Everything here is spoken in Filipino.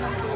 ng